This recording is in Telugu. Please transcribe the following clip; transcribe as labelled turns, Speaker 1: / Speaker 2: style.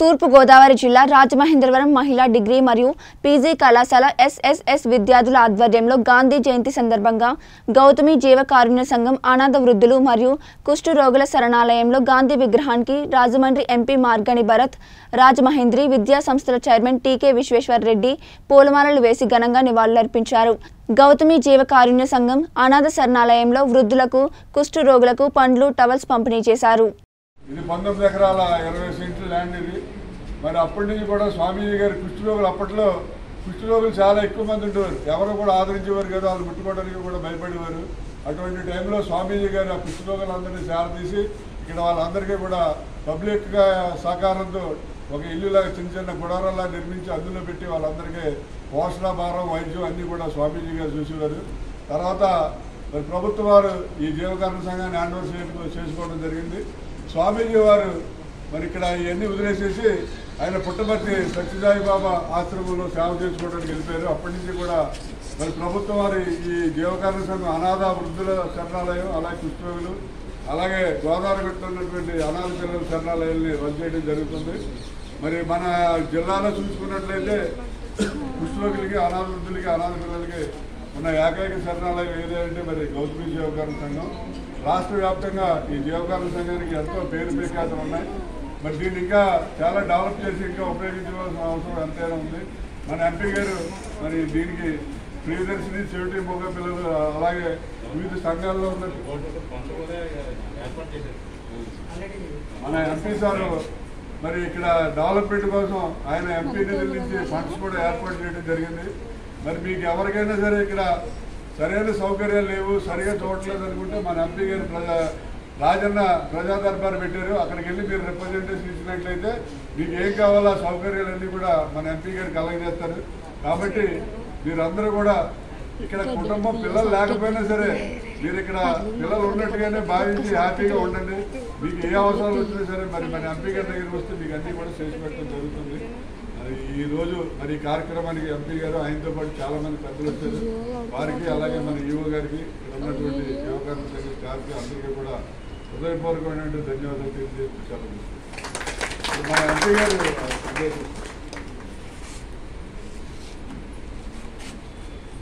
Speaker 1: తూర్పుగోదావరి జిల్లా రాజమహేంద్రవరం మహిళా డిగ్రీ మరియు పీజీ కళాశాల ఎస్ఎస్ఎస్ విద్యార్థుల ఆధ్వర్యంలో గాంధీ జయంతి సందర్భంగా గౌతమి జీవకారుణ్య సంఘం అనాథ వృద్ధులు మరియు కుష్టు రోగుల శరణాలయంలో గాంధీ విగ్రహానికి రాజమండ్రి ఎంపీ మార్గని భరత్ రాజమహేంద్రి విద్యా సంస్థల చైర్మన్ టీకే విశ్వేశ్వర్ రెడ్డి పూలమాలలు వేసి ఘనంగా నివాళులర్పించారు. గౌతమి జీవకారుణ్య సంఘం అనాథ శరణాలయంలో వృద్ధులకు కుష్టు రోగులకు పండ్లు టవల్స్ పంపిణీ చేశారు.
Speaker 2: ఇది పంతొమ్మిది ఎకరాల ఇరవై సెంట్లు ల్యాండ్ ఇది. మరి అప్పటి నుంచి కూడా స్వామీజీ గారి కుష్ఠరోగులు అప్పట్లో కుష్ఠరోగులు చాలా ఎక్కువ మంది ఉండేవారు. ఎవరు కూడా ఆదరించేవారు కదా వాళ్ళు ముట్టుకోవడానికి కూడా భయపడేవారు. అటువంటి టైంలో స్వామీజీ గారు ఆ కుష్ఠరోగులందరినీ తీసి ఇక్కడ వాళ్ళందరికీ కూడా పబ్లిక్గా సహకారంతో ఒక ఇల్లులాగా చిన్న చిన్న గుడారాలా నిర్మించి అందులో పెట్టి వాళ్ళందరికీ పోషణాభారం వైద్యం అన్నీ కూడా స్వామీజీ గారు చూసేవారు. తర్వాత మరి ప్రభుత్వం వారు ఈ జీవకరణ సంఘాన్ని హ్యాండ్ ఓవర్ చేసుకోవడం జరిగింది. స్వామీజీ వారు మరి ఇక్కడ ఇవన్నీ వదిలేసేసి ఆయన పుట్టపర్తి సత్యసాయి బాబా ఆశ్రమంలో సేవ చేసుకోవడానికి వెళ్ళిపోయారు. అప్పటి నుంచి కూడా మరి ప్రభుత్వం వారి ఈ జీవకరణ సంఘం అనాథ వృద్ధుల శరణాలయం అలాగే కుష్ఠరోగులు అలాగే గోదావరి ఉన్నటువంటి అనాథ పిల్లల శరణాలయాల్ని రద్దు చేయడం జరుగుతుంది. మరి మన జిల్లాలో చూసుకున్నట్లయితే కుష్ఠరోగులకి అనాథ వృద్ధులకి అనాథ పిల్లలకి ఉన్న ఏకైక శరణాలయం ఏదంటే మరి గౌతమి జీవకారణ సంఘం. రాష్ట్ర వ్యాప్తంగా ఈ జీవకరణ సంఘానికి ఎంతో పేరు ప్రఖ్యాతలు ఉన్నాయి. మరి దీన్ని ఇంకా చాలా డెవలప్ చేసి ఇంకా ఉపయోగించవలసిన అవసరం ఎంతైనా ఉంది. మన ఎంపీ గారు మరి దీనికి ప్రియదర్శిని చెవిటి మొగ పిల్లలు అలాగే వివిధ సంఘాల్లో ఉన్న మన ఎంపీ సారు మరి ఇక్కడ డెవలప్మెంట్ కోసం ఆయన ఎంపీ నిధుల నుంచి ఫండ్స్ కూడా ఏర్పాటు చేయడం జరిగింది. మరి మీకు ఎవరికైనా సరే ఇక్కడ సరైన సౌకర్యాలు లేవు సరిగా చూడట్లేదు అనుకుంటే మన ఎంపీ గారు ప్రజా రాజన్న ప్రజా దర్బార్ పెట్టారు. అక్కడికి వెళ్ళి మీరు రిప్రజెంటేషన్ ఇచ్చినట్లయితే మీకు ఏం కావాలో ఆ సౌకర్యాలన్నీ కూడా మన ఎంపీ గారు కలగజేస్తారు. కాబట్టి మీరందరూ కూడా ఇక్కడ కుటుంబం పిల్లలు లేకపోయినా సరే మీరు ఇక్కడ పిల్లలు ఉన్నట్టుగానే భావించి హ్యాపీగా ఉండండి. మీకు ఏ అవసరాలు వచ్చినా సరే మరి మన ఎంపీ గారి దగ్గరికి వస్తే మీకు అన్నీ కూడా చేసి పెట్టడం జరుగుతుంది. మరి ఈ రోజు మరి ఈ కార్యక్రమానికి ఎంపీ గారు ఆయనతో పాటు చాలా మంది పెద్దలు వచ్చారు. వారికి అలాగే మన ఈవో గారికి ఉన్నటువంటి సంఘ స్టాఫ్కి అందరికీ కూడా హృదయపూర్వకమైనటువంటి ధన్యవాదాలు తెలియజేస్తూ చాలా మన ఎంపీ గారు